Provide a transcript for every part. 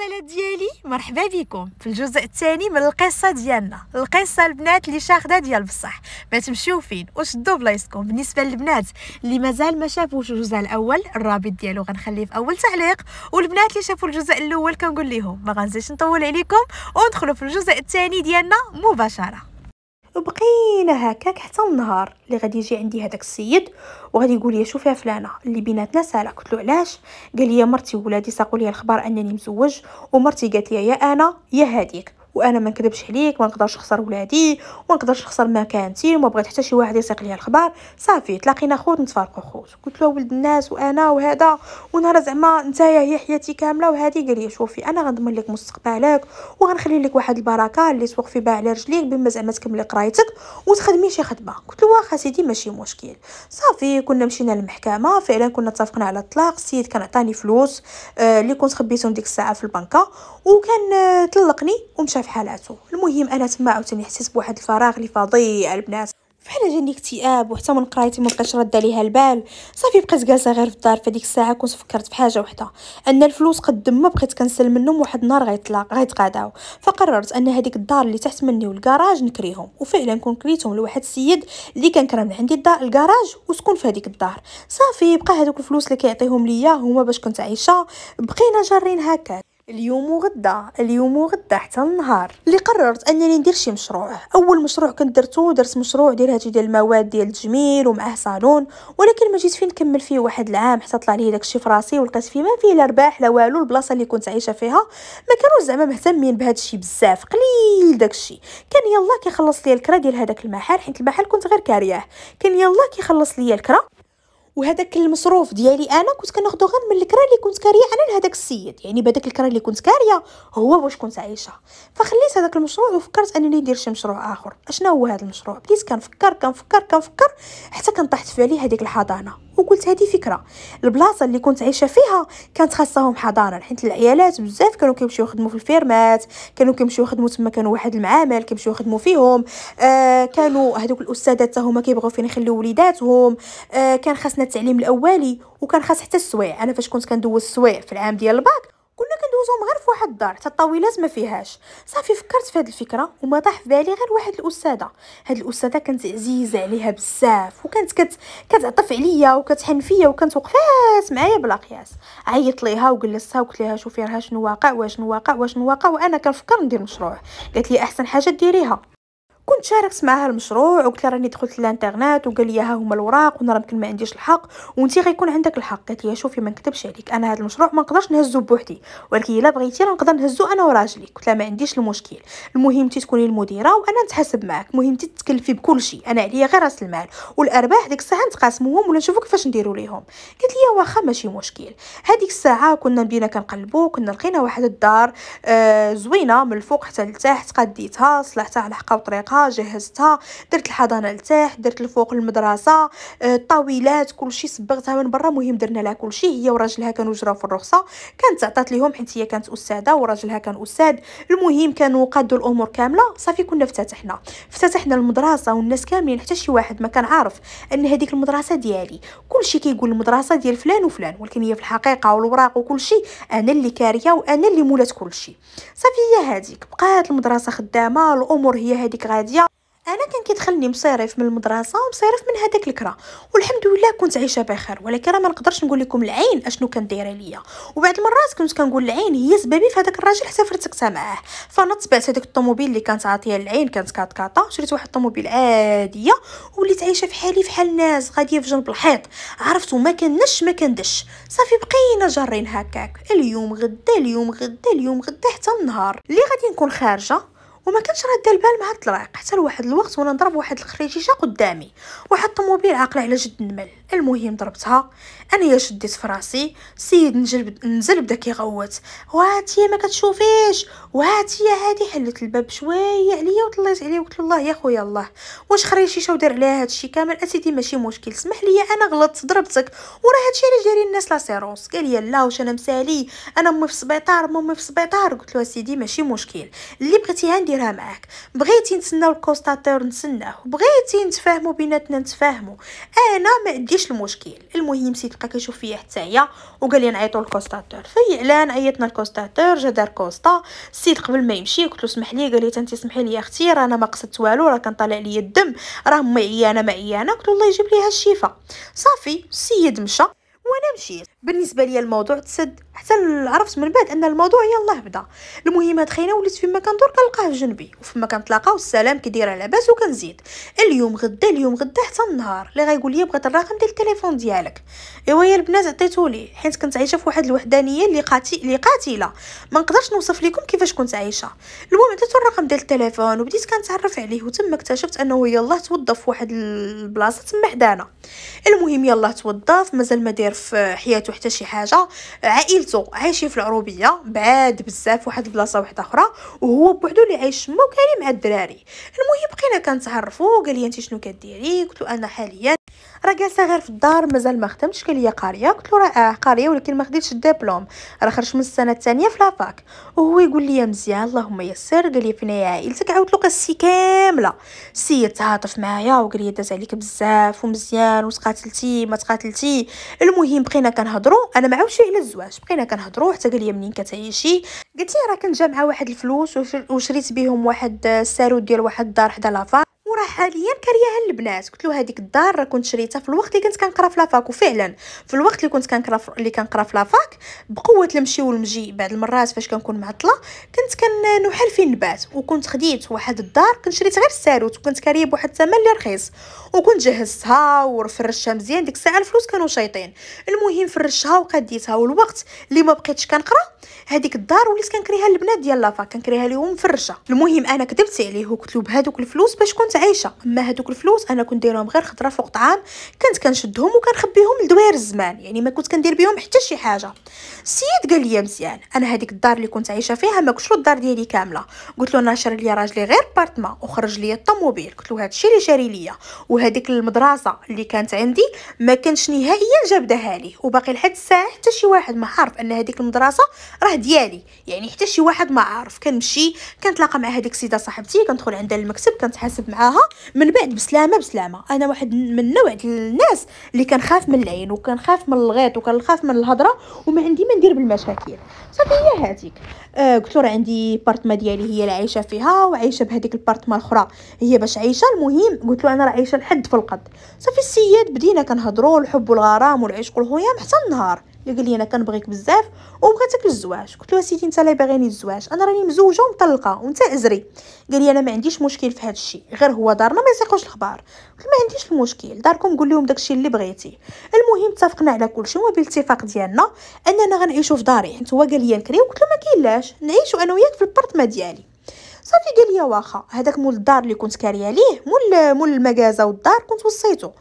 الغزالات ديالي. مرحبا بكم. في الجزء الثاني من القصة ديالنا. القصة البنات اللي شاخدة ديال بصح. ما تمشيو فين؟ وشدوا بلايصكم؟ بالنسبة للبنات اللي مازال ما شافوش الجزء الأول الرابط ديالو غنخليه في أول تعليق. والبنات اللي شافوا الجزء الأول كنقول لهم ما غنزيدش نطول عليكم. وندخلوا في الجزء الثاني ديالنا مباشرة. وبقينا هكاك حتى النهار اللي غادي يجي عندي هذاك السيد وغادي يقول لي شوفي فلانة اللي بيناتنا سالا قلت له علاش؟ قال لي مرتي وولادي ساقوا لي الخبر أنني مزوج ومرتي قالت لي يا أنا يا هذيك. وأنا ما نكذبش عليك ما نقدرش نخسر ولادي وما نقدرش نخسر مكانتي وما بغيت حتى شي واحد يسيق لي الخبر صافي تلاقينا خوت نتفارقوا خوت. قلت له ولد الناس وأنا وهذا ونهار زعما نتايا هي حياتي كاملة وهذه قال لي شوفي أنا غنضمن لك مستقبلك وغنخلي لك واحد البركة اللي توقفي بها على رجليك بما زعما تكملي قرايتك وتخدمي شي خدمة. قلت له واخا سيدي ماشي مشكل. صافي كنا مشينا للمحكمة فعلا كنا اتفقنا على الطلاق. السيد كان عطاني فلوس آه اللي كنت خبيتهم ديك الساعة في البنكة وكان آه طلقني ومشى في حالاته. المهم أنا تما عاوتاني حسيت بواحد الفراغ اللي فظيع البنات. فحال جاني اكتئاب وحتى من قرايتي ما بقيتش رد عليها البال صافي بقيت جالسة غير في الدار فديك الساعة كنت فكرت في حاجة وحدة. أن الفلوس قد ما بقيت كنسل منهم واحد النهار غيطلق غيتقاداو فقررت أن هذيك الدار اللي تحت مني والكراج نكريهم. وفعلا كون كريتهم لواحد السيد اللي كان كرا من عندي الدار الكراج وسكن في هذيك الدار. صافي بقى هذوك الفلوس اللي كيعطيهم ليا هما باش كنت عايشة بقينا جارين هكا. اليوم وغدا اليوم وغدا حتى النهار. اللي قررت أنني ندير شي مشروع. أول مشروع كنت درتو درت مشروع ديال هادي ديال المواد ديال التجميل ومعاه صالون ولكن ما جيت فين نكمل فيه واحد العام حتى طلع لي داكشي في راسي ولقيت فيه ما فيه لا رباح لا والو البلاصة اللي كنت عايشة فيها. ما كانوش زعما مهتمين بهذا الشيء بزاف قليل داكشي. كان يلا كيخلص لي الكرا ديال هذاك المحل حيت المحل كنت غير كارياه. كان يلا كيخلص لي الكرا. وهذاك المصروف ديالي أنا كنت كناخذو غير من الكرا اللي كنت كاريه أنا لهذاك السيد. يعني بهذاك الكرا اللي كنت كاريه هو واش كنت عايشة. فخليت هذاك المشروع وفكرت أنني ندير شي مشروع آخر. اشنا هو هذا المشروع؟ بديت كنفكر كنفكر كنفكر حتى كطيحت في بالي هذيك الحضانة. وقلت هذه فكرة. البلاصة اللي كنت عايشة فيها كانت خاصهم حضانه حيت العيالات بزاف كانوا كيمشيو يخدموا في الفيرمات كانوا كيمشيو يخدموا تما كانوا واحد المعامل كيمشيو يخدموا فيهم. آه كانوا هذوك الأستاذات هما كيبغيو فين يخليو وليداتهم. آه كان خاصنا التعليم الأولي وكان خاص حتى السوايع. أنا فاش كنت كندوز السوايع في العام ديال الباك كنا كندوزهم غير في واحد الدار حتى الطاولات ما فيهاش. صافي فكرت في هذه الفكرة وما طاح في بالي غير واحد الأستاذة. هاد الأستاذة كانت عزيزة عليها بزاف وكانت كت كتعطف عليا وكتحن فيا وكانت وقفات معايا بلا قياس. عيطت ليها وجلستها وقلت لها شوفي راه شنو واقع واشنو واقع واشنو واقع وأنا كنفكر ندير مشروع. قالت لي أحسن حاجة ديريها. كنت شاركت معاها المشروع وقلت لها راني دخلت للانترنت وقال لي ها هما الوراق وأنا يمكن ما عنديش الحق وانت غيكون عندك الحق. قالت لي شوفي ما نكذبش عليك أنا هذا المشروع ما نقدرش نهزو بوحدي. ولكن إلا بغيتي راه نقدر نهزو أنا وراجلي. قلت لها ما عنديش المشكل. المهم انت تكوني المديرة وأنا نتحاسب معاك. المهم انت تتكلفي بكل شيء أنا عليا غير رأس المال. والأرباح ديك الساعة نتقاسموهم ولا نشوفوا كيفاش نديروا ليهم. قالت لي واخا ماشي مشكل. هذيك الساعة كنا بدينا كنقلبوا كنا لقينا واحد الدار آه زوينة من الفوق حتى لتحت قديتها صلحتها على حقها وطريقها. جهزتها درت الحضانة لتحت درت الفوق المدرسة الطاولات كلشي صبغتها من برا مهم درنا لها كلشي هي وراجلها كانوا جراو في الرخصة كانت عطات ليهم حيت هي كانت أستاذة وراجلها كان أستاذ. المهم كانوا قادوا الأمور كاملة صافي كنا افتتحنا افتتحنا المدرسة والناس كاملين حتى شي واحد ما كان عارف أن هذيك المدرسة ديالي. كلشي كيقول المدرسة ديال فلان وفلان ولكن هي في الحقيقة والوراق وكلشي أنا اللي كاريه وأنا اللي مولات كلشي. صافي هي هذيك بقات المدرسة خدامة الأمور هي هذيك غاديه أنا كان كيدخلني مصيرف من المدرسة ومصيرف من هذاك الكرا والحمد لله كنت عايشة بخير ولكن ما نقدرش نقول لكم العين أشنو كان دايرة ليا. وبعد المرات كنت كنقول العين هي سببي في هذاك الراجل حتى فرتكت معاه فأنا تبعت هذاك الطوموبيل اللي كانت عاطية العين كانت كاطكاطا شريت واحد الطوموبيل عادية وليت عايشة في حالي في حال الناس غادية في جنب الحيط. عرفتو ما كنش ما كندش. صافي بقينا جارين هكاك. اليوم غدا اليوم غدا اليوم غدا حتى النهار. اللي غادي نكون خارجة وما كانش راده البال مع الطريق حتى لواحد الوقت وأنا نضرب واحد الخريجيشه قدامي واحد الطوموبيل عاقله على جد النمل. المهم ضربتها. أنا يا شديت في راسي سيد نزل بدا كيغوت. واتي ما كتشوفيش. واتي هادي حلت الباب شوية عليا وطليت عليه وقلت له الله يا خويا الله. واش خريجيشه ودار عليها هادشي كامل؟ اسيدي ماشي مشكل سمح لي أنا غلطت ضربتك. وراه هادشي علاش دايرين الناس l'assurance قال لي لا واش أنا مسالي؟ أنا أمي في السبيطار امي في السبيطار. قلت له أسيدي ماشي مشكل. اللي بغيتيها نديرها نديرها معاك. بغيتي نتسناو ال constateur نتسناه بغيتي نتفاهموا بيناتنا نتفاهموا أنا ما عنديش المشكل. المهم السيد بقى كيشوف فيا حتى هي وقال لي نعيطوا لل constateur فعلا عيطنا لل constateur جا دار constat السيد قبل ما يمشي قلت له اسمح لي قال لي انت سمحي لي أختي راه أنا ما قصدت والو راه كان طالع لي الدم. راه امي عيانه ما قلت له الله يجيب ليها الشفاء صافي السيد مشى. وأنا مشيت. بالنسبة لي الموضوع تسد حتى عرفت من بعد أن الموضوع يلاه بدا. المهم دخينا وليت فيما كندور كنلقاه في جنبي وفيما كنتلاقاو السلام كي دايره لاباس وكنزيد. اليوم غدا اليوم غدا حتى النهار. اللي غايقول لي بغيت الرقم ديال التليفون ديالك. ايوا يا البنات عطيتو لي حيت كنت عايشة في واحد الوحدانية اللي قاتي اللي قاتلة. ما نقدرش نوصف لكم كيفاش كنت عايشة. المهم عطيتو الرقم ديال التليفون وبديت كنتعرف عليه وتما اكتشفت أنه يلاه توظف في واحد البلاصة تما حدانا. المهم يلاه توظف مازال ما داير في حياته حتى شي حاجة. عائلته عايشين في العروبية بعاد بزاف واحد البلاصة واحدة أخرى وهو بوحدو اللي عايش تما وكاين مع الدراري. المهم بقينا كنتعرفوا قال لي انت شنو كديري؟ قلت أنا حاليا راه جالسة غير في الدار مازال ما خدمتش قال لي قارية. قلت له راه قارية ولكن ما خديتش الدبلوم. راه خرجت من السنة الثانية في la fac. وهو يقول لي مزيان اللهم يسر قال لي فين عائلتك؟ عاودت له قصتي كاملة. السيد تعاطف معايا وقال لي داز عليك بزاف ومزيان وتقاتلتي ما تقاتلتي. المهم بقينا كنهضروا أنا ما عاودش على الزواج. بقينا كنهضروا حتى قال لي منين كتعيشي. قلت ليه راه كنت واحد الفلوس وشريت بهم واحد الساروت ديال واحد الدار حدا la fac. وراه حاليا كارياها البنات قلت له هذيك الدار راه كنت شريتها في الوقت اللي كنت كنقرا في la fac. وفعلا في الوقت اللي كنت كنقرا اللي كنقرا في la fac بقوة المشي والمجي بعض المرات فاش كنكون معطله كنت كنحل فين نبات وكنت خديت واحد الدار كنت شريت غير الساروت. وكنت كاريه بواحد الثمن اللي رخيص. وكنت جهزتها وفرشتها مزيان ديك الساعة الفلوس كانوا شايطين. المهم فرشتها وقديتها. والوقت اللي ما بقيتش كنقرا هذيك الدار وليت كنكريها للبنات ديال la fac. كنكريها لهم مفرشة. المهم أنا كذبت عليه وقلت له بهذوك الفلوس باش كنت عايشه أما هذوك الفلوس أنا كنت دايرهم غير خطرة فوق طعام كنت كنشدهم وكنخبيهم لدوير الزمان يعني ما كنت كندير بهم حتى شي حاجة. السيد قال لي مزيان أنا هذيك الدار اللي كنت عايشة فيها ما كنتش الدار ديالي كاملة. قلت له أنا شرى لي راجلي غير بارتما وخرج لي الطوموبيل. قلت له هادشي اللي شاري ليا. وهذيك المدرسة اللي كانت عندي ما كانش نهائيا جابدها لي. وباقي لحد الساعة حتى شي واحد ما عارف أن هذيك المدرسة راه ديالي. يعني حتى شي واحد ما عارف. كنمشي كنتلاقى مع هذيك السيده صاحبتي كندخل عندها المكتب كنتحاسب معاها. من بعد بسلامة بسلامة. أنا واحد من نوع الناس اللي كنخاف من العين وكنخاف من الغيط وكنخاف من الهضرة وما عندي ما ندير بالمشاكل. صافي هي هذيك. آه قلت له عندي بارتما ديالي هي اللي عايشة فيها وعايشة بهذيك البارتما الأخرى هي باش عايشة. المهم قلت له أنا راه عايشة لحد في القد. صافي السيد بدينا كنهضروا الحب والغرام والعشق والهيام حتى النهار. قال لي أنا كنبغيك بزاف وبغيتك للزواج. قلت له سيدي أنت اللي باغيني الزواج؟ أنا راني مزوجة ومطلقة وأنت أزري. قال لي أنا ما عنديش مشكل في هذا الشيء غير هو دارنا ما يسيقوش الخبار. قلت ما عنديش المشكل داركم قول لهم داكشي اللي بغيتي. المهم اتفقنا على كل شيء وبالاتفاق ديالنا أننا غنعيشوا في داري. حيت هو قال لي نكريو قلت له ما كاين لاش نعيشوا أنا وياك في البارتما ديالي. صافي قال لي واخا هذاك مول الدار اللي كنت كاريه ليه مول مول المكازه والدار كنت وصيته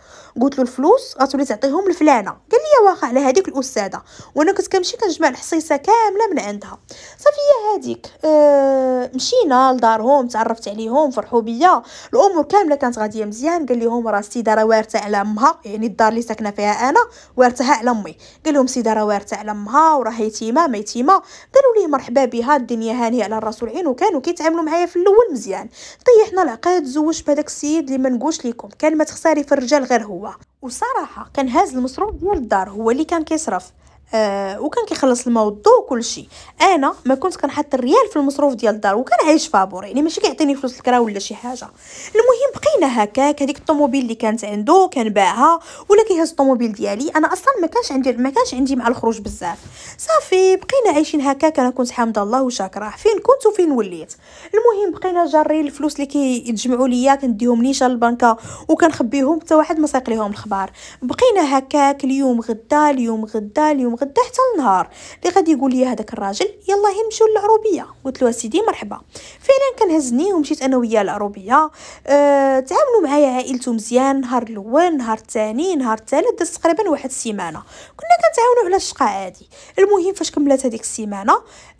قلت له الفلوس غتولي تعطيهم لفلانة. قال لي واخا على هذيك الأستاذة وأنا كنت كنمشي كنجمع الحصيصة كاملة من عندها. صافي هي هذيك. أه مشينا لدارهم تعرفت عليهم فرحوا بيا. الأمور كاملة كانت غادية مزيان. قال لهم راه السيدة راه وارثه على أمها يعني الدار اللي ساكنة فيها أنا وارثها على أمي. قال لهم السيدة راه وارثه على أمها وراه يتيمة ما يتيمة. قالوا لي مرحبا بها الدنيا هانية على الراس والعين وكانوا كيتعاملوا معايا في الأول مزيان. طيحنا العقد تزوجت بهذاك السيد اللي ما نقولش لكم كان ما تختاري في الرجال غير هو. وصراحة كان هاز المصروف ديال الدار هو اللي كان كيصرف. آه وكان كيخلص الماء والضو وكل شيء أنا ما كنت كنحط الريال في المصروف ديال الدار وكان عايش فابور يعني ماشي كيعطيني فلوس الكرا ولا شي حاجة. المهم بقينا هكاك هذيك الطوموبيل اللي كانت عنده كان باعها ولا كيهز الطوموبيل ديالي. أنا أصلا ما كانش عندي ما كانش عندي مع الخروج بزاف. صافي بقينا عايشين هكاك. أنا كنت حامده الله وشاكرة. فين كنت وفين وليت. المهم بقينا جارين الفلوس اللي كيتجمعوا ليا كنديهم نيشان البنكة وكنخبيهم حتى واحد ما ساق ليهم الخبار. بقينا هكاك اليوم غدا اليوم غدا اليوم غدا حتى النهار اللي غادي يقول لي هذاك الراجل يلا نمشيو للعروبية. قلت له سيدي مرحبا. فعلا كنهزني ومشيت أنا وياه العروبيه أه تعاملوا معايا عائلته مزيان نهار الأول نهار الثاني نهار الثالث داز تقريبا واحد السيمانة. كنا كنتعاونوا على الشقة عادي المهم فاش كملات هذيك السيمانة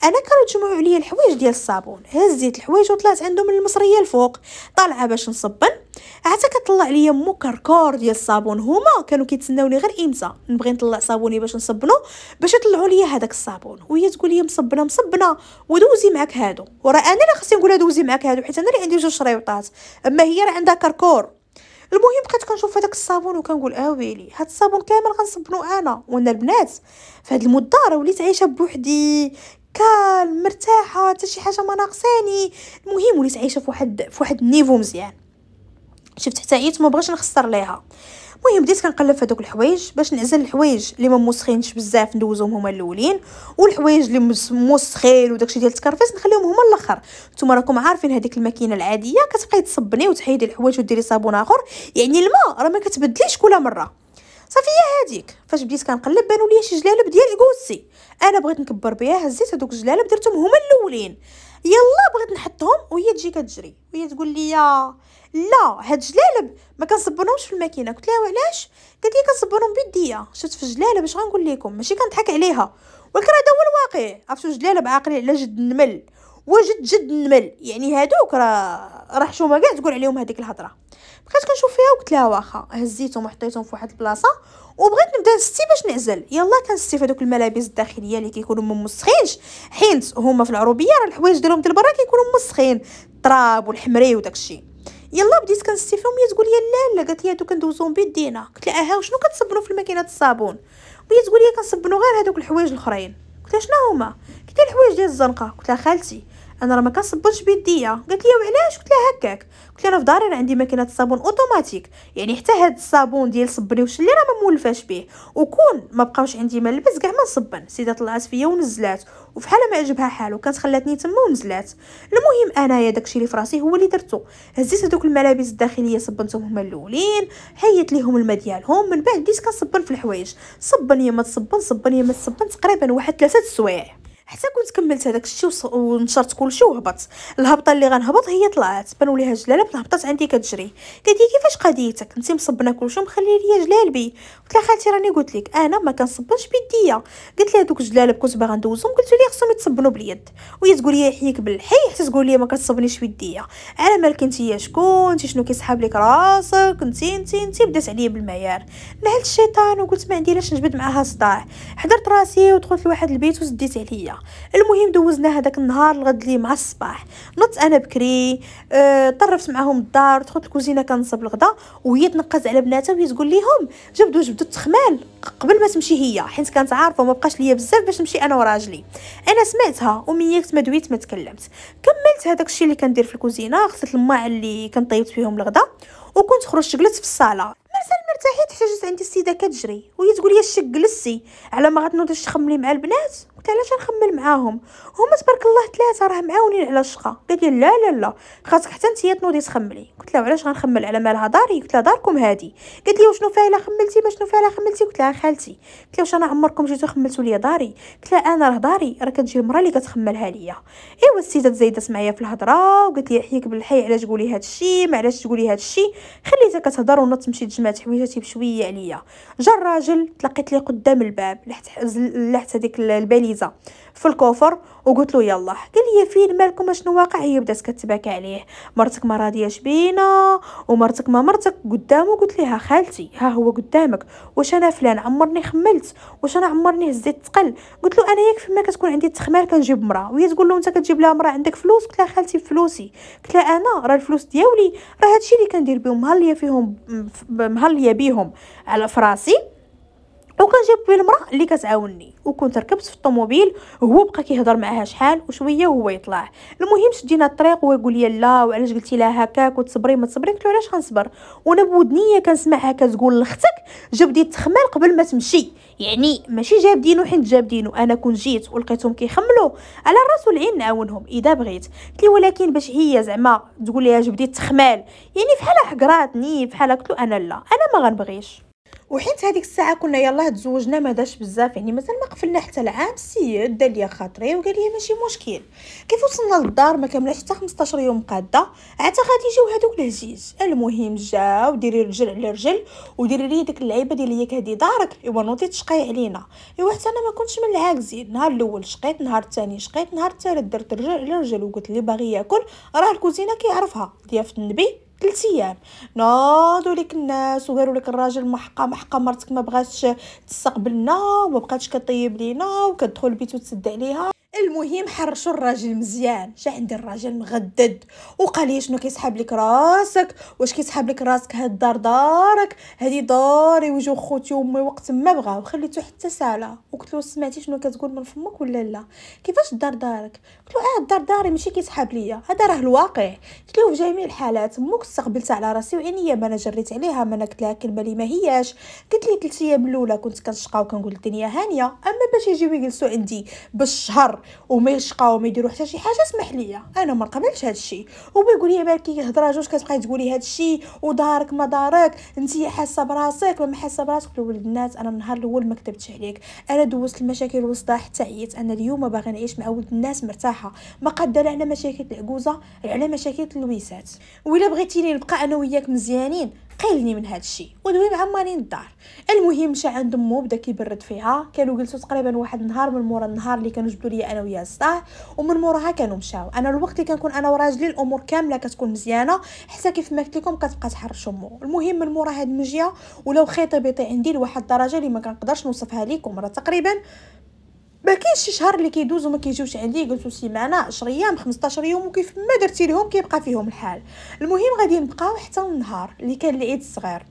أنا كانوا تجمعوا عليا الحوايج ديال الصابون. هزيت الحوايج وطلعت عندهم المصرية الفوق. طالعة باش نصبن. حتى كطلع ليا مو كركور ديال الصابون. هما كانوا كيتسناوني غير إمتى نبغي نطلع صابوني باش نصبنو باش يطلعوا لي هذاك الصابون. وهي تقول لي مصبنة مصبنة ودوزي معاك هادو. وراه أنا اللي خصني نقولها دوزي معاك هادو حيت أنا اللي عندي جوج شريوطات أما هي راه عندها كركور. المهم بقيت كنشوف هذاك الصابون وكنقول آه ويلي هاد الصابون كامل غنصبنو أنا وأنا البنات. في هاد المده راه وليت عايشة بوحدي كالم مرتاحة حتى شي حاجة ما ناقصاني. المهم وليت عايشة فواحد فواحد النيفو مزيان. شفت حتى عييت ما بغيتش نخسر ليها. المهم بديت كنقلب في هذوك الحوايج باش نعزل الحوايج اللي ما موسخينش بزاف ندوزهم هما الأولين والحوايج اللي موسخين وداكشي ديال التكرفيس نخليهم هما الأخر. نتوما راكم عارفين هذيك الماكينة العادية كتبقاي تصبني وتحيدي الحوايج وديري صابون آخر يعني الماء راه ما كتبدليش كل مرة. صافي هي هذيك. فاش بديت كنقلب بانوا لي شي جلالب ديال غوسي أنا بغيت نكبر بها هزيت هذوك الجلالب درتهم هما الأولين. يلا بغيت نحطهم وهي تجي كتجري. وهي تقول لي لا هاد الجلالب ما كنصبنهمش في الماكينة. قلت لها وعلاش قالت لي كنصبنهم بيديا. شفت في الجلاله باش غنقول لكم ماشي كنضحك عليها. ولكن هذا هو الواقع. عرفتوا الجلالب عاقلين على جد النمل. وجد جد النمل. يعني هادوك راه راه حشومة كاع تقول عليهم هذيك الهضرة. بقيت كنشوف فيها وقلت لها واخا هزيتهم وحطيتهم في واحد البلاصة وبغيت نبدأ نستي باش نعزل. يلا كنستي في هذوك الملابس الداخلية اللي كيكونوا ممسخينش حيت هما في العروبية راه الحوايج ديالهم ديال برا كيكونوا ممسخين التراب والحمري وداكشي. يلا بديت كنستي هي تقول لي لا لا قالت لي هادو كندوزوهم بيدينا قلت لها ها وشنو كتصبنوا في الماكينة الصابون؟ وهي تقول لي كنصبنوا غير هذوك الحوايج الأخرين. قلت لها شنو هما؟ قلت لها الحوايج ديال الزنقة. قلت لها خالتي. أنا راه ما كنصبنش بيديا قالت لي وعلاش قلت لها هكاك؟ قلت لها في داري راه عندي ماكينة الصابون أوتوماتيك. يعني حتى هاد الصابون ديال صبني وشلي راه ما مولفاش به وكون ما بقاوش عندي ما نلبس كاع ما نصبن. سيدة طلعت فيا ونزلات. وفحال ما عجبها حالو كانت خلاتني تما ونزلات. المهم أنايا داكشي اللي في راسي هو اللي درتو. هزيت هذوك الملابس الداخلية صبنتهم هما الأولين. حيت ليهم الماء ديالهم. من بعد بديت كنصبن في الحوايج. صبن يا ما تصبن صبن يا ما تصبن. تقريبا واحد ثلاثة السوايع حتى كنت كملت هذاك الشيء ونشرت كلشي وهبط الهبطة اللي غنهبط هي طلعت. بانوا ليها جلاله هبطت عندي كتجري. قالت لي كيفاش قضيتك؟ انت مصبنا كلشي ومخلي ليا جلالبي قلت لها خالتي راني قلت لك أنا ما كنصبنش بيديا. قلت لها دوك الجلالب كنت باغا ندوزهم. قلت لها خصهم يتصبنوا باليد. وهي تقول لي يحييك بالحي. حتى تقول لي ما كتصبنيش بيديا. على مالك انت شكون؟ انت شنو كيسحاب لك راسك؟ انت انت انت بدات عليا بالمعيار نهلت الشيطان وقلت ما عندي لاش نجبد معاها صداع. حضرت راسي ودخلت لواحد البيت وزديت عليا. المهم دوزنا هذاك النهار لغد لي مع الصباح. نط أنا بكري أه طرفت معاهم الدار دخلت الكوزينة كنصب الغدا وهي تنقز على بناتها وهي تقول لهم جبدوا جبدوا التخمال قبل ما تمشي هي حيت كانت عارفة وما بقاش ليا بزاف باش نمشي أنا وراجلي. أنا سمعتها وميكت ما دويت ما تكلمت. كملت هذاك الشيء اللي كندير في الكوزينة غسلت الماعن اللي كنت طيبت فيهم الغدا وكنت خرجت جلست في الصالة. مرسل ما رتاحيت حتى جات عندي السيدة كتجري وهي تقول لي الشك جلسي على ما غتنوضي تخملي مع البنات؟ قلت علاش نخمل معاهم. هما تبارك الله ثلاثة راه معاونين على الشقة. قالت لي لا لا لا خاصك حتى انت تنوضي تخملي. قلت لها علاش غنخمل على مالها داري؟ قلت لها داركم هادي. قالت لي وشنو فيها الا خملتي؟ ما شنو فيها الا خملتي؟ قلت لها خالتي. قلت لها واش أنا عمركم جيتو خملتوا لي داري؟ قلت لها أنا راه داري راه كتجي المراه اللي كتخملها ليا. إيوا السيدة تزايدت معايا في الهضرة وقالت لي يحييك بالحي علاش تقولي هذا الشيء ما علاش تقولي هذا الشيء خليتها كتهضر ونط تمشي تجمعت حويجاتي بشوية عليا. جا الراجل تلقيت لي قدام الباب لحت لحت هذيك الباليزه في الكوفر وقلت له يلا قال لي فين مالكم شنو واقع هي بدات كتباكى عليه. مرتك ما راضياش بينا ومرتك ما مرتك قدامه. قلت لها خالتي ها هو قدامك. واش أنا فلان؟ عمرني خملت. واش أنا عمرني هزيت ثقل؟ قلت له أنا يكفي ما كتكون عندي التخمار كنجيب مرا وهي تقول له أنت كتجيب لها مرا عندك فلوس؟ قلت لها خالتي فلوسي. قلت لها أنا؟ راه الفلوس ديالي. راه هادشي اللي كندير بهم مهليه فيهم مهليه بيهم؟ على فراسي وكنجيب بيه المرأة اللي كتعاونني. وكنت ركبت في الطوموبيل وهو بقى كيهضر معاها شحال وشوية وهو يطلع. المهم شدينا الطريق وهو يقول لي لا وعلاش قلتي لها هكاك وتصبري ما تصبري؟ قلت له علاش غنصبر؟ وأنا بودنيه كنسمعها كتقول لختك جاب دي التخمال قبل ما تمشي. يعني ماشي جاب دينو حيت جاب دينو. أنا كون جيت ولقيتهم كيخملوا. على الراس والعين نعاونهم إذا بغيت. قلت ولكن باش هي زعما تقول لي جبدي التخمال يعني فحال حقراتني فحال قلت له أنا لا أنا ما غنبغيش. وحيت هذيك الساعة كنا يلاه تزوجنا ما داش بزاف يعني مازال ما قفلنا حتى العام السيد دار ليا خاطري وقال لي ماشي مشكل. كيف وصلنا للدار؟ ما كملش حتى 15 يوم قادة. عاد غادي يجيو هذوك الهزيز المهم جا وديري رجل على رجل وديري لي ديك اللعيبة ديال هي هادي دارك. إيوا نوضي تشقاي علينا. إيوا حتى أنا ما كنتش من العاكزين نهار الأول شقيت نهار الثاني شقيت نهار الثالث درت رجل على رجل وقلت لي باغي ياكل. راه الكوزينة كيعرفها. ضيافة النبي. ثلاث أيام. ناضوا لك الناس وقالوا لك الراجل محقا محقا مرتك ما بغاتش تستقبلنا وما بقاتش كطيب لينا وكتدخل البيت وتسد عليها. المهم حرشوا الراجل مزيان. جا عندي الراجل مغدد. وقال لي شنو كيسحب لك راسك؟ واش كيسحب لك راسك هاد الدار دارك؟ هادي داري وجو خوتي وامي وقت ما بغاو. خليته حتى سالا. وقلت له سمعتي شنو كتقول من فمك ولا لا؟ كيفاش الدار دارك؟ قلت له آه الدار داري ماشي كيسحب ليا. هذا راه الواقع. قلت له في جميع الحالات مك استقبلت على راسي وعينيا ما أنا جريت عليها ما أنا قلت لها كلمة اللي ما هياش. قلت لي ثلاث أيام الاولى كنت كنشقى وكنقول الدنيا هانية. أما باش يجيو يجلسوا عندي بالشهر وما يشقاو وما يديروا حتى شي حاجة اسمح لي أنا ما نقبلش هذا الشيء. وبيقول لي بالك هضرة جوج كتبقاي تقولي هذا الشيء ودارك ما دارك. أنت حاسة براسك ما حاسة براسك؟ ولد الناس أنا النهار الأول ما كتبتش عليك. أنا دوزت المشاكل والصداع حتى عييت أنا اليوم باغي نعيش مع ولد الناس مرتاحة. ما قاده على مشاكل العجوزة على مشاكل اللويسات ولا بغيتيني نبقى أنا وياك مزيانين قيلني من هذا الشيء ودوي معمرين الدار. المهم مشى عند امو بدا كيبرد فيها. كانوا جلسوا تقريبا واحد النهار من مورا النهار اللي كانوا جبدوا لي أنا وياه الصداع ومن موراها كانوا مشاو. أنا الوقت اللي كنكون أنا وراجلي الأمور كاملة كتكون مزيانة حتى كيف ما قلت لكم كتبقى تحرش امو المهم من مورا هاد المجية ولو خيطي بيطي عندي لواحد الدرجة اللي ما كنقدرش نوصفها لكم راه تقريبا. ما كاينش شي شهر اللي كيدوز وما كيجيوش عندي قلتو سيمانه 10 أيام 15 يوم وكيف ما درتي لهم كيبقى فيهم الحال. المهم غادي نبقاو حتى النهار اللي كان العيد الصغير.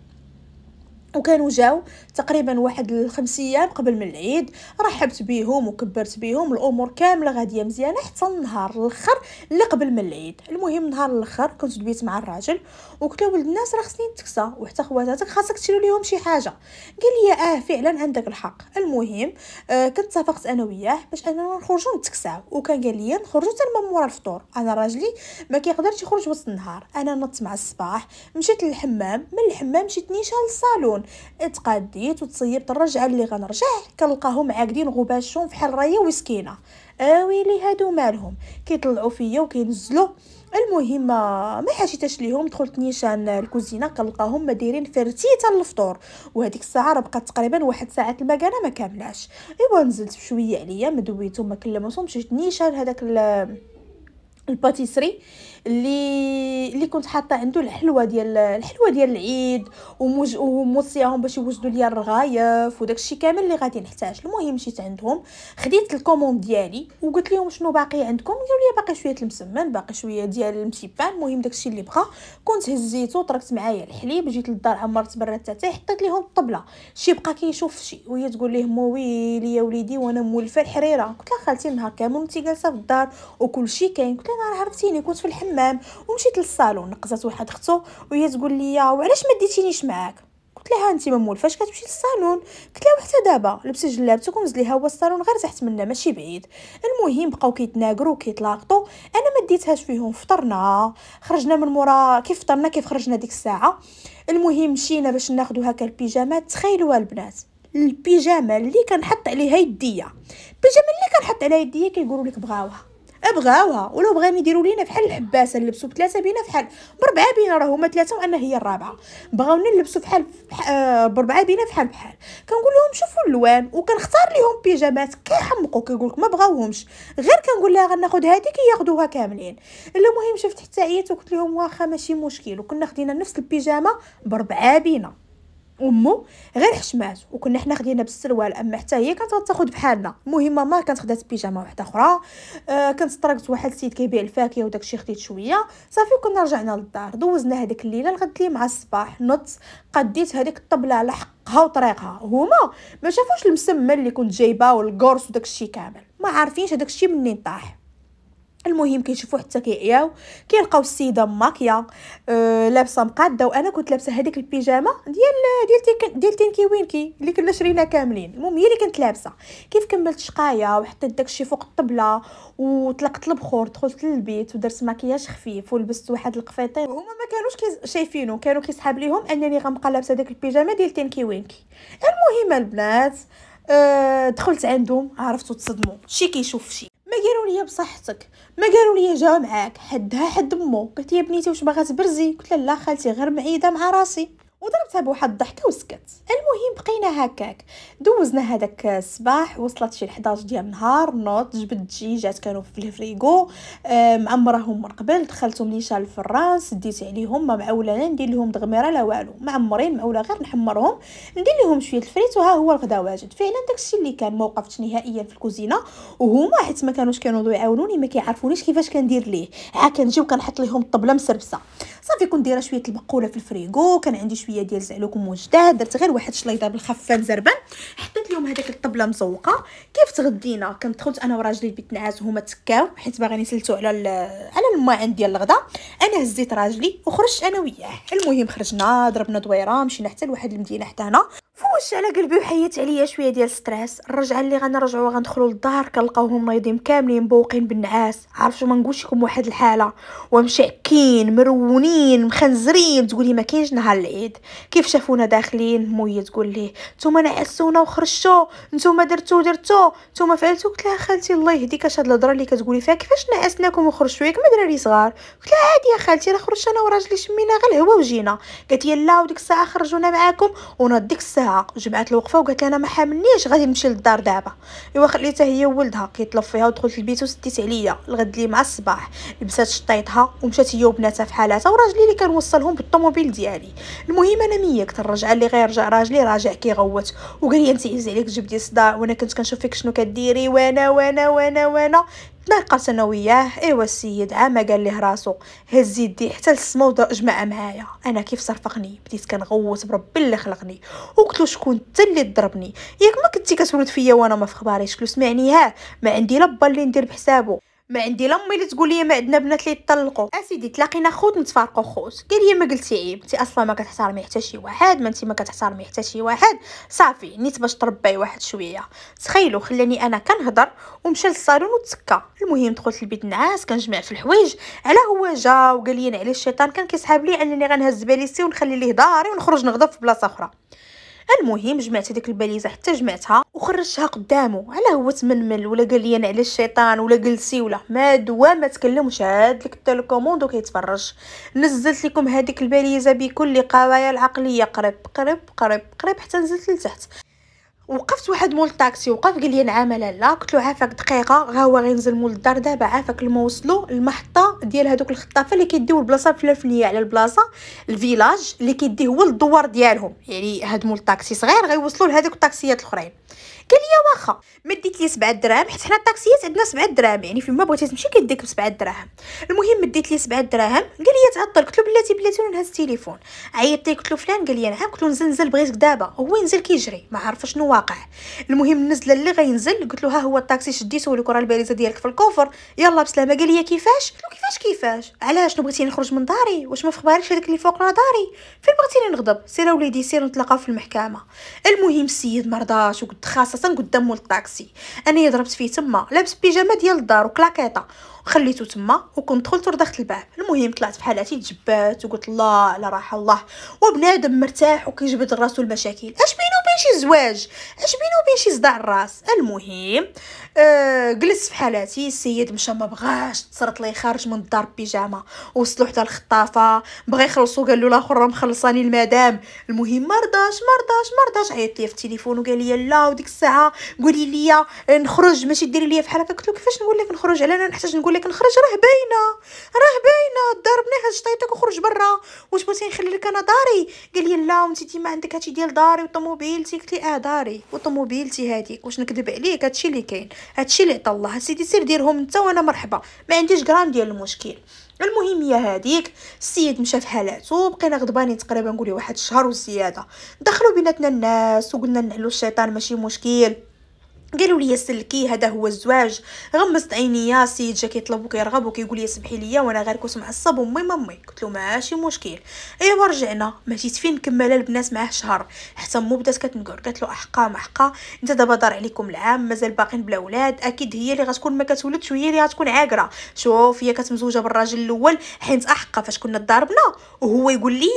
وكانوا جاو تقريبا واحد الخمس أيام قبل من العيد. رحبت بيهم وكبرت بيهم. الأمور كاملة غادية مزيانة حتى النهار الأخر اللي قبل من العيد. المهم نهار الأخر كنت دبيت مع الراجل وقلت له ولد الناس راه خصني نتكسى وحتى خواتاتك خاصك تشري ليهم شي حاجة. قال لي آه فعلا عندك الحق. المهم آه كنت اتفقت أنا وياه باش أننا نخرجوا نتكساو وكان قال لي نخرجوا حتى مورا الفطور. أنا راجلي ما كيقدرش يخرج وسط النهار. أنا نط مع الصباح مشيت للحمام. من الحمام مشيت نيشان للصالون اتقاديت وتصيبت الرجعه اللي غنرجع. كنلقاهم عاقدين غباشون فحال رايه وسكينة. اويلي هادو مالهم. كيطلعوا فيا وكينزلوا. المهم ما حاشيتش ليهم. دخلت نيشان الكوزينة كنلقاهم ما دايرين فرتيته للفطور. وهذيك الساعة راه بقات تقريبا واحد ساعة المكانه ما كاملاش. إيوا نزلت بشوية عليا ما دويتهم ما كلمتهم مشيت نيشان هذاك ال pâtisserie. اللي اللي كنت حاطة عنده الحلوة ديال الحلوة ديال العيد وموج وموصياهم باش يوجدوا ليا الرغايف وداك الشيء كامل اللي غادي نحتاج. المهم مشيت عندهم خديت ال commande ديالي وقلت لهم شنو باقي عندكم قالوا لي باقي شوية المسمن باقي شوية ديال المسيبان المهم داك الشيء اللي بقى كنت هزيتو تركت معايا الحليب جيت للدار عمرت برا حتى حطيت لهم الطبلة. شي بقى كيشوف شي وهي تقول ليه مويلي يا وليدي وأنا مولفه الحريرة. قلت لها خالتي النهار كامل انت جالسة في الدار وكل شيء كاين. قلت لها عرفتيني كنت في الحمام. ومشيت للصالون نقزات واحد اختو وهي تقول لي وعلاش ما ديتينيش معاك؟ قلت لها انت ما فاش كتمشي للصالون؟ قلت لها حتى دابا لبسي جلابتك ونزليها هو الصالون غير تحت منا ماشي بعيد. المهم بقاو كيتناقروا وكيتلاقطوا. أنا ما ديتهاش فيهم فطرنا خرجنا من مورا كيف فطرنا كيف خرجنا ديك الساعة. المهم مشينا باش ناخذوا هكا البيجامات تخيلوا البنات البيجامة اللي كنحط عليها يديا. البيجامة اللي كنحط عليها يديا كيقولوا لك بغاوها. ابغاوها ولو بغاو يديروا لينا بحال الحباسه نلبسوا بثلاثه بينا بحال بربعة بينا راه هما ثلاثة وأنا هي الرابعة. بغاونا نلبسوا بحال آه بربعة بينا بحال بحال. كنقول لهم شوفوا اللوان وكنختار لهم بيجامات كيحمقوا كيقول لك ما بغاوهمش. غير كنقول لها غناخذ هذيك كياخذوها كاملين. المهم شفت حتى عييت وقلت لهم واخا ماشي مشكل وكنا خدينا نفس البيجامة بربعة بينا. امو غير حشمات وكنا حنا خدينا بالسروال أما حتى هي كانت غتاخذ بحالنا. المهم ماما كانت خدات بيجامة واحدة أخرى. آه كنت طرقت واحد السيد كيبيع الفاكهة وداك الشيء خديت شوية. صافي كنا رجعنا للدار. دوزنا هذيك الليلة لغد لي مع الصباح. نط قديت هذيك الطبلة على حقها وطريقها. هما ما شافوش المسمى اللي كنت جايبة والقرص وداك الشيء كامل. ما عارفينش هذاك الشيء منين طاح. المهم كيشوفوا حتى كيعياو. كيلقاو السيدة ماكيه أه لابسة مقادة وأنا كنت لابسة هذيك البيجامة ديال ديال ديال تينكي وينكي اللي كنا شرينا كاملين. المهم هي اللي كنت لابسة. كيف كملت شقايه وحطيت داكشي فوق الطبلة وطلقت البخور دخلت للبيت ودرت مكياج خفيف ولبست واحد القفيطين هما ما كانوش شايفينه كانوا كيسحاب ليهم أنني غنبقى لابسة داك البيجامة ديال تينكي وينكي. المهم البنات أه دخلت عندهم عرفتوا تصدموا شي كيشوف شي. ما قالوا لي بصحتك ما قالوا لي جا معاك حدها حد مو. قلت يا بنيتي واش باغا تبرزي؟ قلت لا خالتي غير معيدة مع راسي. وضربتها بواحد الضحكة وسكت. المهم بقينا هكاك. دوزنا هذاك الصباح وصلت شي 11 ديال النهار نوض جبت الدجيجات كانوا في الفريغو. معمرهم من قبل دخلتهم نيشان الفران ما ديت عليهم ما معوله لا ندير لهم دغميرة لا والو. معمرين معوله غير نحمرهم ندير لهم شوية الفريت وها هو الغدا واجد. فعلا داكشي اللي كان ما وقفتش نهائيا في الكوزينة وهما حيت ما كانوش كانوا يعاونوني ما كيعرفونيش كيفاش كندير ليه. عا كنجي وكنحط لهم الطبله مسربسة. صافي كنت دايرة شوية البقولة في الفريغو كان عندي شوية ديال زعلوكم وجداد درت غير واحد شليطه بالخفان زربان. حطيت لهم هذاك الطبلة مزوقة. كيف تغدينا؟ كنت دخلت أنا وراجلي البيت نعاس وهما تكاو حيت باغيين يسلتو على على الماعن ديال الغدا. أنا هزيت راجلي وخرجت أنا وياه. المهم خرجنا ضربنا دويرة مشينا حتى لواحد المدينة حدانا فوش على قلبي وحيت عليا شوية ديال stress. الرجعة اللي غنرجعوا غندخلوا للدار كنلقاوهم نايضين كاملين بوقين بالنعاس. عرفتوا ما نقولش لكم واحد الحالة. ومشعكين مرونين مخنزرين تقولي ما كاينش نهار العيد. كيف شافونا داخلين؟ موية تقول ليه نتوما نعسونا وخرجتوا نتوما درتو درتو نتوما فعلتو قلت لها خالتي الله يهديك اش هاد الهضره اللي كتقولي فيها كيفاش نعسناكم وخرجتوا؟ ياك ما دراري صغار. قلت لها عادي يا خالتي راه خرجت أنا وراجلي شمينا غير الهوا وجينا. قالت لي لا وديك الساعة خرجونا معاكم وناض ديك الساعة. جمعت الوقفة وقالت لي أنا ما حاملنيش غادي نمشي للدار دابا. ايوا خليتها هي وولدها كيطلب فيها ودخلت البيت وسديت عليا الغد لي مع الصباح. لبسات شطيتها ومشات هي وبناتها في حالاتها وراجلي اللي كنوصلهم بالطوموبيل ديالي. المهم أنا ميكت الرجعة اللي غير رجع راجلي راجع كيغوت. وقال لي أنت عز عليك جبدي صداع؟ وأنا كنت كنشوف فيك شنو كديري؟ وأنا وأنا وأنا وأنا. تناقص أنا وياه. إيوا السيد عام قال ليه راسو. هز يدي حتى للسما وجمع معايا. أنا كيف صرفقني؟ بديت كنغوت بربي اللي خلقني. وقلت له شكون أنت اللي ضربني ياك ما كنتي كتولد فيا وأنا ما في خباريش. قلت سمعني ها ما عندي لا اللي ندير بحسابه ما عندي لا امي اللي تقول لي ما عندنا بنات اللي يطلقوا أسيدي تلاقينا خوت نتفارقوا خوت. قال لي ما قلتي عيب انت أصلا ما كتحترمي حتى شي واحد ما انت ما كتحترمي حتى شي واحد. صافي نيت باش تربي واحد شوية. تخيلوا خلاني أنا كنهضر ومشى للصالون وتسكى. المهم دخلت البيت نعاس كنجمع في الحوايج. على هو جا وقال لي على الشيطان كان كيسحاب لي أنني غنهز باليسي ونخلي ليه داري ونخرج نغدا في بلاصة أخرى. المهم جمعت هذيك الباليزة حتى جمعتها وخرجتها قدامه. على هو تمنمل ولا قال لي أنا على الشيطان ولا جلسي ولا. ما دوا ما تكلمش هاز لك ال télécommande وكيتفرج نزلت لكم هذيك الباليزة بكل قوايا العقلية. قريب قريب قريب قريب حتى نزلت لتحت. وقفت واحد مول الطاكسي وقف قال لي نعم لا قلت له عافاك دقيقة غا هو غينزل مول الدار دابا عافاك لما وصلوا المحطه ديال هذوك الخطافة اللي كيديو البلاصة الفلانيه على البلاصة ال village اللي كيديه هو للدوار ديالهم. يعني هاد مول الطاكسي صغير غيوصلوا لهذوك الطاكسيات الأخرين. قال لي واخا. مديت لي 7 دراهم حيت حنا الطاكسيات عندنا 7 دراهم يعني فيما بغيتي تمشي كيديك ب 7 دراهم. المهم مديت لي 7 دراهم قال لي تعطل قلت له بلاتي بلاتي نهز التليفون؟ عيطت لي قلت له فلان قال لي نعم قلت له نزل نزل بغيتك دابا هو ينزل كيجري ما عارفه شنو واقع. المهم نزل اللي غينزل قلت له ها هو الطاكسي شديته لك راه الباليزه ديالك في ال coffre يلا بسلامة قال لي كيفاش؟ قلت له كيفاش كيفاش؟ علاش شنو بغيتيني نخرج من داري؟ واش ما في خباريش هذاك اللي فوق راه داري؟ فين بغيتيني نغضب؟ سير وليدي سير نتلاقاو في المحكمة. المهم السيد مرضاش وقلت خاصة قدام مول الطاكسي. أنا ضربت فيه تما لابس بيجامه ديال الدار وكلاكيطة. خليته تما وكنت دخلت ودخلت الباب. المهم طلعت في حالاتي تجبات وقلت الله على راحه الله. وبنادم مرتاح وكيجبد راسو المشاكل. أش وبين شي زواج. اش بينو وبين شي صداع الراس؟ المهم آه جلست في حالاتي السيد مشى ما بغاش تصرت لي خارج من الدار بيجامة. وصلوا حتى الخطافه بغى يخلصوا قال له الآخر مخلصاني المدام. المهم ما رضاش ما رضاش ما رضاش. عيط لي في التليفون وقال لي لا وديك الساعة قولي لي نخرج. ماشي ديري لي في حالك قلت له كيفاش نقول لك نخرج؟ على أنا نحتاج نقول لك نخرج راه باينة راه باينة. ضربني هز شطيتك وخرج برا. واش بغيتي نخلي لك أنا داري؟ قال لي لا وانت ديما عندك هادشي ديال داري وطوموبيلتي قلت لي آه داري وطوموبيلتي هذيك واش نكذب عليك؟ هادشي اللي كاين. هادشي اللي الله. سيدي سير ديرهم انت وأنا مرحبا. ما عنديش غرام ديال المشكل. المهم هي هذيك السيد مشى في بقينا غضبانين تقريبا نقولي واحد الشهر وزياده دخلوا بيناتنا الناس وقلنا نحلوا الشيطان ماشي مشكل. قالوا لي سلكي هذا هو الزواج. غمست عيني يا سيد جا كيطلب وكيرغب وكيقول لي سمحي لي وأنا غير كنت معصب امي مامي قلت له ماشي مشكل. ايوا رجعنا ما جيت فين؟ نكمل البنات معاه شهر. حتى مو بدات كتنقر. قالت له أحقا محقا أنت دابا دار عليكم العام مازال باقين بلا ولاد أكيد هي اللي غتكون ما كتولدش وهي اللي غتكون عاقرة. شوف هي كتمزوجة بالراجل الأول. حيت أحقا فاش كنا ضاربنا وهو يقول لي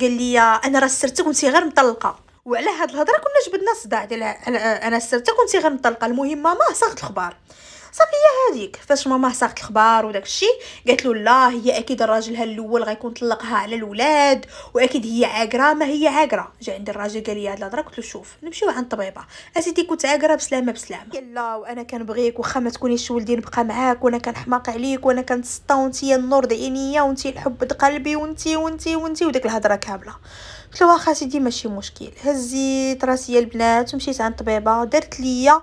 قال لي أنا راه سرتك وانت غير مطلقة. وعلى هاد الهضرة كنا جبدنا صداع ديال أنا سرت كنتي غنطلقه المهم ماما صاغت الخبار. صافي هي هذيك فاش ماما ساقت الخبار وداك الشيء قالت له لا هي أكيد الراجل ها الأول غيكون طلقها على الاولاد وأكيد هي عاقرة. ما هي عاقرة. جا عند الراجل قال لي هاد الهضرة. قلت له شوف نمشيو عند الطبيبه أسيدي كنت عاقرة بسلامة بسلامة. يلا وأنا كنبغيك واخا ما تكونيش ولدي نبقى معاك وأنا كنحماق عليك وأنا كنتسطى وأنتي النور د عينيا وأنتي الحب قلبي وأنتي وأنتي وأنتي وديك الهضرة كاملة. قلت له واخا سيدي ماشي مشكل هزيت راسي البنات ومشيت عند الطبيبه درت ليا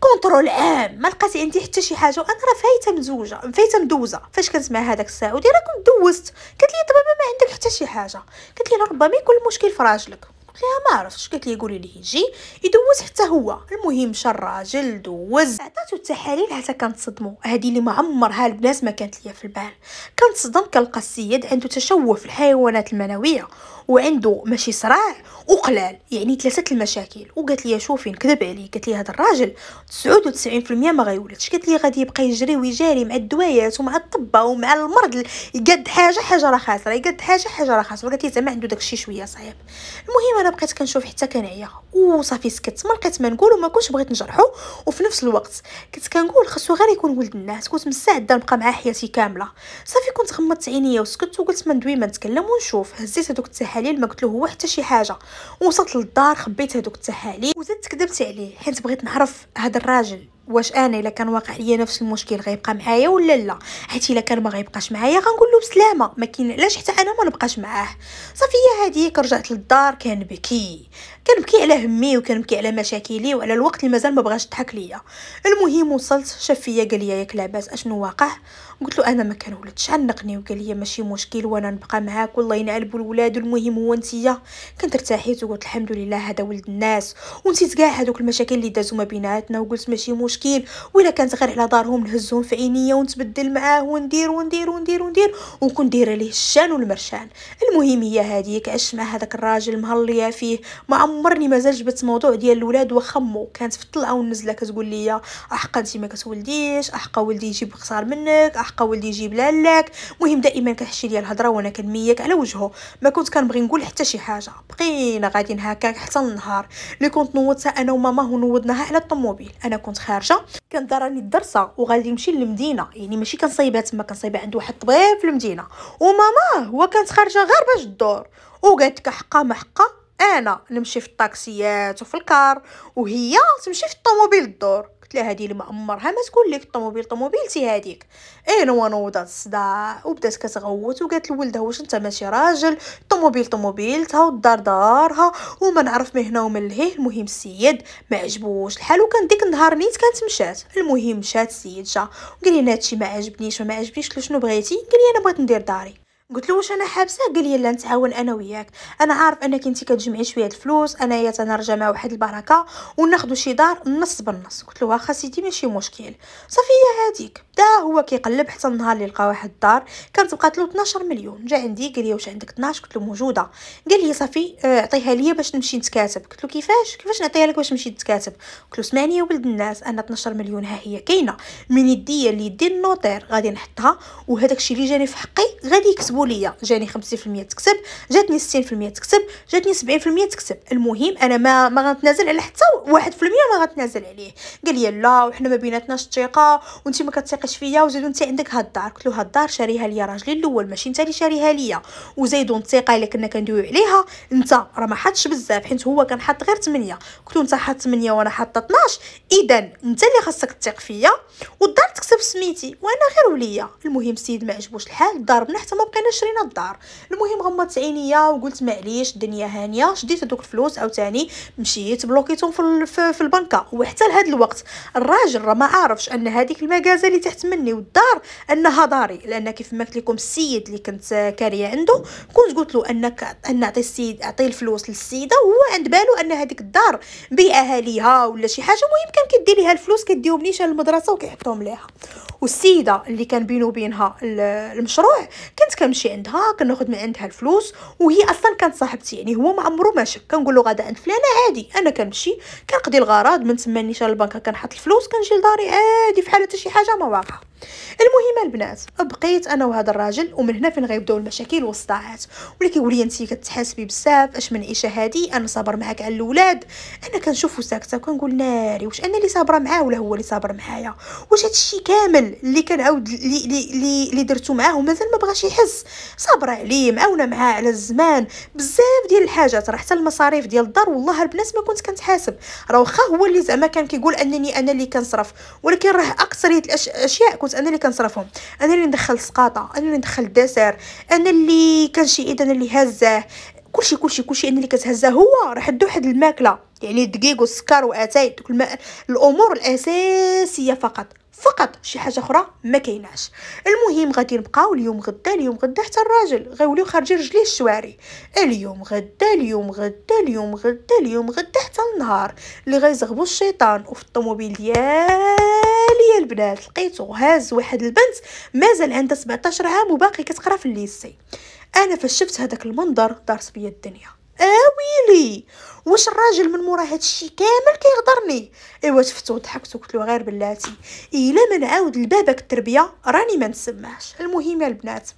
contrôle عام ما لقيت عندي حتى شي حاجة وأنا راه فايتة مزوجه فايتة مدوزه فاش كنت مع هذاك السعودي راه كنت دوزت؟ قالت لي دابا ما عندك حتى شي حاجة. قالت لي ربما يكون المشكل في راجلك. قلت لها ما عرفتش قالت لي قولي ليه يجي يدوز حتى هو. المهم مشى الراجل دوز عطاتو التحاليل حتى كنتصدموا. هذه اللي ما عمرها البنات ما كانت ليا في البال. كنتصدم كنلقى السيد عنده تشوه في الحيوانات المنوية وعنده ماشي صراع وقلال يعني ثلاثة المشاكل. وقالت لي شوفي نكذب عليك قالت لي هذا الراجل 99% ما غيولدش. قالت لي غادي يبقى يجري ويجاري مع الدوايات ومع الطبة ومع المرض. يقد حاجة حاجة راه خاسرة يقد حاجة حاجة راه خاسرة. قالت لي زعما عنده داكشي شوية صعيب. المهم أنا بقيت كنشوف حتى كنعيا وصافي سكت. ما لقيت ما نقول وما كنتش بغيت نجرحو. وفي نفس الوقت كنت كنقول خاصو غير يكون ولد الناس. كنت مستعدة نبقى معاه حياتي كاملة. صافي كنت غمضت عينيا وسكت وقلت ما ندوي ما نتكلم ونشوف. هزيت هذوك التحاليل ما قلت له هو حتى شي حاجة. وصلت للدار خبيت هذوك التحاليل. وزدت كذبت عليه. حيت بغيت نعرف هذا الراجل. واش أنا الا كان واقع ليا نفس المشكل غيبقى معايا ولا لا؟ حيت الا كان ما غيبقاش معايا غنقول له بسلامة ما كاين علاش حتى أنا ما نبقاش معاه؟ صافي هي هذيك رجعت للدار كنبكي كنبكي على همي وكنبكي على مشاكلي وعلى الوقت اللي مازال ما بغاش تضحك ليا. المهم وصلت شاف فيا قال لي ياك لاباس أشنو واقع؟ قلت له أنا ما كنولدش عنقني وقال لي ماشي مشكل وأنا نبقى معاك والله ينعلبوا الولاد. المهم هو نتيا كنت ارتاحيت وقلت الحمد لله هذا ولد الناس. ونسيت كاع هذوك المشاكل اللي دازوا ما بيناتنا وقلت ماشي مشكل. ولا كانت غير على دارهم نهزهم في عينيا ونتبدل معاه وندير وندير وندير وندير ونكون دايرة ليه الشان والمرشان. المهم هي هذيك عشت مع هذاك الراجل مهلية فيه ما عمرني مازال جبت موضوع ديال الاولاد وخمو كانت في الطلعة والنزلة كتقول لي أحقا انت ما كتولديش أحقا ولدي يجيب خسار منك أحقا ولدي يجيب لالك المهم دائما كتحشي ليا الهضرة وأنا كنميك على وجهه. ما كنت كنبغي نقول حتى شي حاجة. بقينا غاديين هكاك حتى النهار اللي كنت نوضتها أنا وماما ونوضناها على الطوموبيل. أنا كنت خارجة كانت راني الدرسة وغادي نمشي للمدينة. يعني ماشي كنصايبها تما كنصايبها عند واحد الطبيب في المدينة. وماما هو كانت خارجة غير باش الدور وقالت لك حقا ما حقا أنا نمشي في الطاكسيات وفي الكار وهي تمشي في الطوموبيل الدور. قلت لها هذه اللي ما ما تقول لك الطوموبيل طوموبيلتي هذيك اين هو نوضات الصداع وبدات كتغوت وقالت لولدها واش أنت ماشي راجل؟ الطوموبيل طوموبيلتها والدار دارها وما نعرف من هنا ومن لهيه. المهم السيد ما عجبوش الحال وكان ديك النهار نيت كانت مشات. المهم مشات السيد جا وقال لي هادشي ما عجبنيش وما عجبنيش شنو بغيتي؟ قال لي أنا بغيت ندير داري. قلت له واش أنا حابسة؟ قال لي لا نتعاون أنا وياك. أنا عارف أنك انت كتجمعي شوية الفلوس انايا تنرجع مع واحد البركة وناخذ شي دار نص بالنص. قلت له واخا سيدي ماشي مشكل. صافي هي هذيك بدا هو كيقلب حتى النهار اللي لقى واحد الدار كانت بقات له 12 مليون. جا عندي قال لي واش عندك 12 قلت له موجودة. قال لي صافي اعطيها ليا باش نمشي نتكاتب. قلت له كيفاش؟ كيفاش نعطيها لك باش نمشي نتكاتب؟ قلت له سمعني يا ولد الناس أنا 12 مليون ها هي كاينة. من يديا يدي النوطير غادي نحطها وهذاك الشيء اللي جاني في حقي غادي يكتبوا ليا جاني 50% تكسب جاتني 60% تكسب جاتني 70% تكسب. المهم أنا ما ما غنتنازل على حتى 1% ما غنتنازل عليه. قال لي لا وحنا ما بيناتناش الثقه وانت ما كتثقيش فيا وزيدو انت عندك هاد الدار. قلت له هاد الدار شاريها ليا راجلي الأول ماشي انت اللي شاريها ليا. وزيدو الثقه اللي كنا كندويو عليها انت راه ما حطش بزاف حيت هو كان حاط غير 8 قلت له انت حاط 8 وأنا حاطه 12 إذا انت اللي خاصك تثق فيا والدار تكسب سميتي وأنا غير وليا. المهم السيد ما عجبوش الحال الدار بنا حتى ما بقينا شرينا الدار. المهم غمضت عينيا وقلت معليش الدنيا هانية شديت هذوك الفلوس عاوتاني مشيت بلوكيتهم في, في, البنكة. وحتى لهذا الوقت الراجل راه ما عارفش أن هذيك المكازه اللي تحت مني والدار أنها داري. لأن كيف ما قلت لكم السيد اللي كنت كارية عنده كنت قلت له أنك أن نعطي السيد أعطي الفلوس للسيدة وهو عند بالو أن هذيك الدار بيعها ليها ولا شي حاجة. المهم كان كيدي ليها الفلوس كيديهم ليش للمدرسه وكيحطهم ليها. والسيدة اللي كان بينه وبينها المشروع كنت كنمشي عندها كناخذ من عندها الفلوس وهي أصلا كانت صاحبتي. يعني هو ما عمرو ما شك كنقول له غدا عند فلانة عادي أنا كنمشي. كنقضي الغرض من تما نيشان البنكه كنحط الفلوس كنجي لداري عادي فحال حتى شي حاجة ما واقعة. المهم البنات بقيت أنا وهذا الراجل ومن هنا فين غيبداو المشاكل والصداعات. ولا كيقول لي أنت كتحاسبي بزاف أش من عيشه هادي؟ أنا صابر معاك على الأولاد. أنا كنشوفو ساكتة وكنقول ناري واش أنا اللي صابرة معاه ولا هو اللي صابر معايا؟ واش هادشي كامل اللي كنعاود اللي اللي درتو معاه ومازال ما بغاش يحس؟ صابره عليه معاونة معاه على الزمان. بزاف ديال الحاجات راه حتى المصاريف ديال الدار والله البنات ما كنت كنتحاسب. راه واخا هو اللي زعما كان كيقول أنني أنا اللي كنصرف ولكن راه اكثريه الاشياء كنت أنا اللي كنصرفهم. أنا اللي ندخل سقاطه أنا اللي ندخل الدسر أنا اللي كنشيد أنا اللي هزاه. كلشي كلشي كلشي أنا اللي كتهزاه هو راه حدو واحد الماكلة. يعني الدقيق والسكر وأتاي دوك الأمور الأساسية فقط. فقط شي حاجة أخرى ما كايناش. المهم غادي نبقاو اليوم غدا اليوم غدا حتى الراجل غيوليو خارجين رجليه الشواري اليوم غدا اليوم غدا اليوم غدا اليوم غدا حتى النهار. اللي غيزغبو الشيطان وفي الطوموبيل ديالي البنات لقيتو هاز واحد البنت مازال عندها 17 عام وباقي كتقرا في الليسي. أنا فاش شفت هذاك المنظر دارت بيا الدنيا. اويلي واش الراجل من مورا هادشي كامل كيغدرني إيوا شفت وضحكت وقلت له غير بلاتي. إلا ما نعاود لبابك التربية راني ما نسمعش. المهم البنات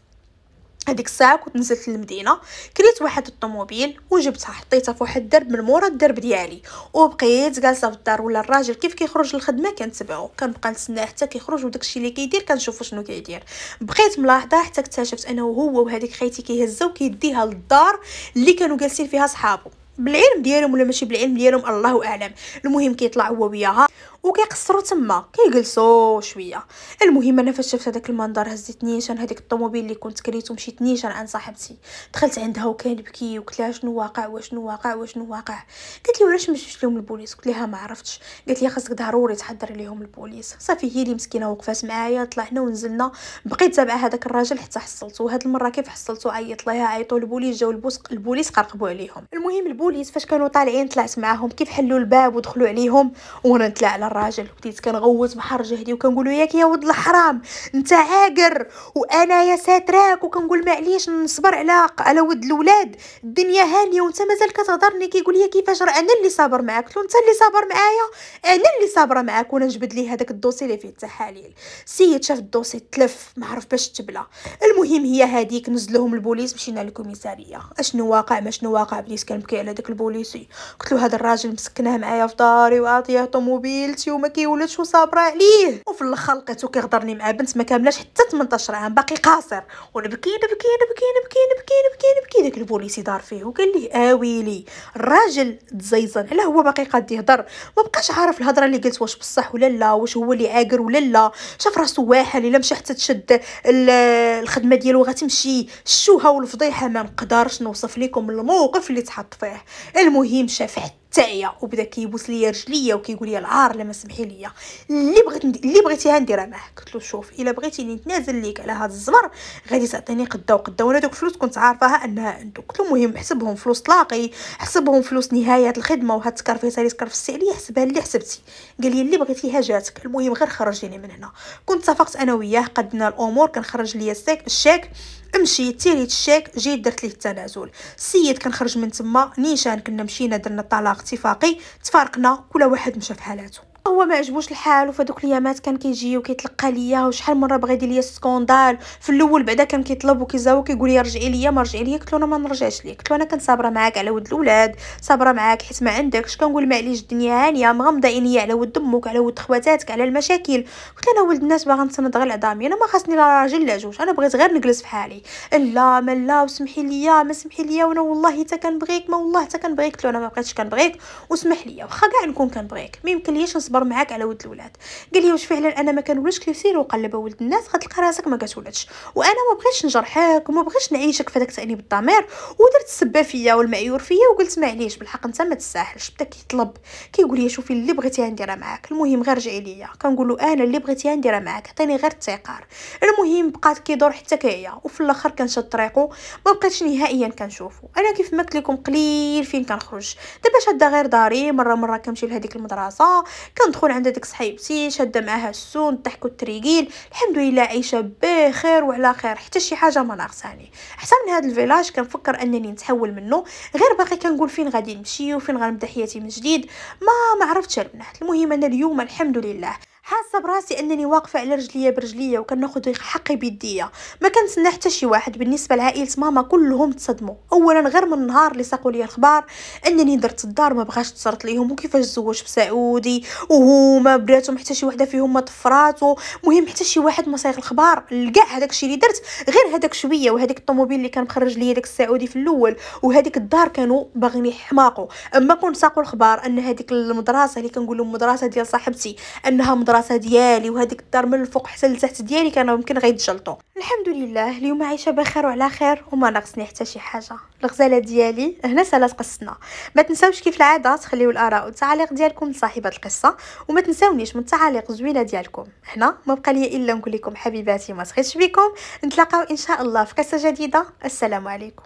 هذيك الساعة كنت نزلت للمدينة كريت واحد الطوموبيل وجبتها حطيتها في واحد الدرب من مورا الدرب ديالي. وبقيت جالسة في الدار ولا الراجل كيف كيخرج للخدمة كنتبعو. كنبقى نتسنى حتى كيخرج وداكشي اللي كيدير كنشوفو شنو كيدير. بقيت ملاحظة حتى اكتشفت أنه هو وهذيك خيتي كيهزو كيديها للدار اللي كانوا جالسين فيها صحابو. بالعلم ديالهم ولا ماشي بالعلم ديالهم الله أعلم. المهم كيطلع هو وياها. وكيقصروا تما كيجلسوا شوية. المهم أنا فاش شفت هذاك المنظر هزيت نيشان هذيك الطوموبيل اللي كنت كريتو مشيت نيشان عند صاحبتي. دخلت عندها وكنبكي وقلت لها شنو واقع وشنو واقع وشنو واقع. قالت لي علاش ما لهم البوليس؟ قلت لها ما عرفتش. قالت لي خاصك ضروري تحضر ليهم البوليس. صافي هي اللي مسكينة وقفات معايا طلعنا ونزلنا. بقيت تابعه هذاك الراجل حتى حصلته. هاد المرة كيف حصلته؟ عيط لها عيطوا البوليس جاو البوس البوليس قرقبوا عليهم. المهم البوليس فاش كانوا طالعين طلعت معاهم كيف حلوا الباب ودخلوا عليهم؟ وأنا نطلع على الراجل بديت كنغوت بحر جهدي وكنقول ياك يا ولد الحرام انت عاقر وأنا يا ساتراك وكنقول معليش نصبر على على ود الاولاد الدنيا هانية وانت مازال كتهضرني كيقول لي كيفاش راه أنا اللي صابر معاك. أنت اللي صابر معايا؟ أنا اللي صابرة معاك وأنا نجبد ليه هذاك ال dossier اللي فيه التحاليل السيد شاف ال dossier تلف ما عرف باش تبلا المهم هي هذيك نزلوهم البوليس مشينا للكوميسارية. أشنو واقع؟ ما شنو واقع؟ بديت كنبكي على داك البوليسي. قلت له هذا الراجل مسكناه معايا في داري وعطيه طوموبيلتي وما كيولدش وصابره عليه. وفي الأخر لقيتو كيهضرني مع بنت ما كاملاش حتى 18 عام باقي قاصر. ونبكي نبكي نبكي نبكي نبكي نبكي نبكي داك البوليسي دار فيه وقال ليه اويلي الراجل تزيزن علاه هو باقي قاد يهضر. ما بقاش عارف الهضرة اللي قلت واش بصح ولا لا واش هو اللي عاقر ولا لا. شاف راسو واحل إلا مشى حتى تشد الخدمة ديالو غتمشي الشوهه والفضيحه ما نقدرش نوصف لكم الموقف اللي تحط فيه. المهم شاف حتى تاعيا وبدا كيبوس ليا رجليا وكيقول لي العار لا ما سمحي ليا. اللي بغيت اللي بغيتيها نديرها معاك. قلت له شوف إلا بغيتيني نتنازل ليك على هذا الزمر غادي تعطيني قدا وقدا. وأنا دوك الفلوس كنت عارفاها انها عندك قلت له المهم حسبهم فلوس طلاقي حسبهم فلوس نهايه الخدمة وهاد التكار في سالي تكار في السعليه حسبها اللي حسبتي. قال لي اللي بغيتيها جاتك. المهم غير خرجيني من هنا. كنت اتفقت أنا وياه قدنا الأمور كنخرج ليا الشيك. مشيت تيريت الشيك جيت درت ليه التنازل. السيد كنخرج من تما نيشان كنا مشينا درنا طلاق اتفاقي تفارقنا كل واحد مشى في حالاته. هو ما عجبوش الحال وفي الأيامات كان كيجي وكيتلقى ليا وشحال مرة بغى يدير ليا scandale. في الأول بعدا كان كيطلب وكيزاوك كيقول لي رجعي ليا ما رجعي ليا. قلت له أنا ما نرجعش ليك. قلت له أنا كنت صابرة معاك على ود الأولاد صابرة معاك حيت ما عندكش كنقول معليش الدنيا هانية مغمضه عينيا على ود أمك على ود خواتاتك على المشاكل. قلت أنا ولد الناس باغا نتسند غير العظامي أنا ما خاصني لا راجل لا جوج أنا بغيت غير نجلس في حالي. لا ما لا وسمحي ليا ما سمحي ليا وأنا والله حتى كنبغيك ما والله حتى كنبغيك. قلت له أنا ما بقيتش كنبغيك وسمح ليا واخا كاع نكون كنبغيك. ما يمكنليش نصبر معاك على ود الولاد. قال لي واش فعلا أنا ما كنولدش كيسير وقلب ولد الناس غتلقى راسك ما كتولدش. وأنا ما بغيتش نجرحك وما بغيتش نعيشك في داك التانيب الضمير. ودرت السبة فيا والمعيور فيا وقلت معليش بالحق أنت ما تستاهلش بدا كيطلب كيقول لي شوفي اللي بغيتي نديرها معاك المهم غير رجعي ليا. كنقول له أنا اللي بغيتي نديرها معاك عطيني غير التيقار المهم بقات كيدور حتى كيا وفي الآخر كنشد طريقو ما بقيتش نهائيا كنشوفو. أنا كيف ما قلت لكم قليل فين كنخرج. دابا شادة غير داري مرة مرة كنمشي لهذيك المدرسة كندخل عند ديك صحيبتي شادة معاها السون ضحكوا التريقيل الحمد لله عايشة بخير وعلى خير حتى شي حاجة ما ناقصاني. حتى من هذا الفيلاج كنفكر أنني نتحول منه غير باقي كنقول فين غادي نمشي وفين غنبدا حياتي من جديد ما ما عرفتش البنات المهم أنا اليوم الحمد لله حاسة براسي أنني واقفة على رجليا برجليا وكناخذ حقي بيديا ما كنتسنى حتى شي واحد بالنسبة لعائلة ماما كلهم تصدموا. اولا غير من النهار اللي ساقوا لي الخبار أنني درت الدار ما بغاش تصرت ليهم وكيفاش تزوج بسعودي وهما بلاتهم حتى شي وحدة فيهم ما طفراتو مهم حتى شي واحد ما صايغ الخبار لكاع هذاك الشيء اللي درت غير هذاك شوية وهذيك الطوموبيل اللي كان مخرج ليا داك السعودي في الأول وهذيك الدار كانوا باغيين يحماقوا. أما كون ساقوا الخبار أن هذيك المدرسة اللي كنقول لهم مدرسة ديال صاحبتي أنها مدرسه ديالي وهذيك الدار من الفوق حتى لتحت ديالي كانوا يمكن غيتجلطوا الحمد لله اليوم عايشة بخير وعلى خير وما ناقصني حتى شي حاجة. الغزالة ديالي هنا سالات قصتنا ما تنساوش كيف العادة تخليو الآراء والتعاليق ديالكم لصاحبة القصة وما تنساونيش من التعاليق الزوينة ديالكم. هنا ما بقى لي إلا نقول لكم حبيباتي ما سخيتش بكم. نتلاقاو إن شاء الله في قصة جديدة. السلام عليكم.